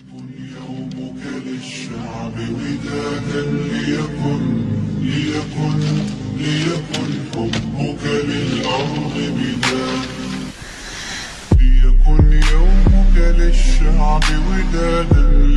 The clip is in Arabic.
ليكن يومك للشعب ودادا ليكن ليكن ليكن حبك للأرض بداد ليكن يومك للشعب ودادا